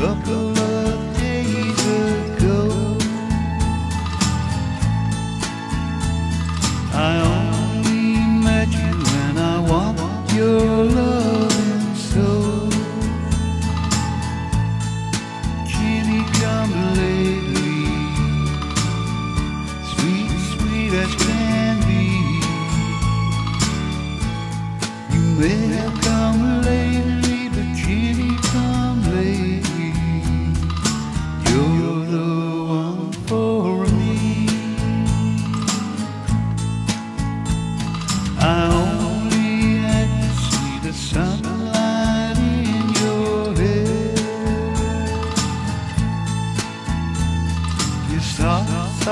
couple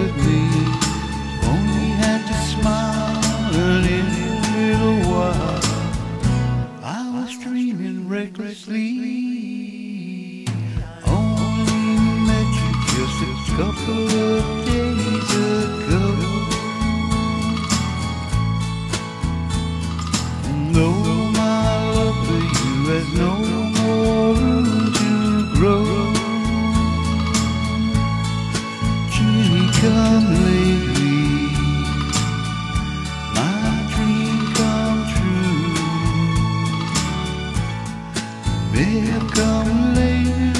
at me Only had to smile a little, little while. I was dreaming recklessly. Only met you just a couple of days ago. And though come lately. My dream come true. Come lately.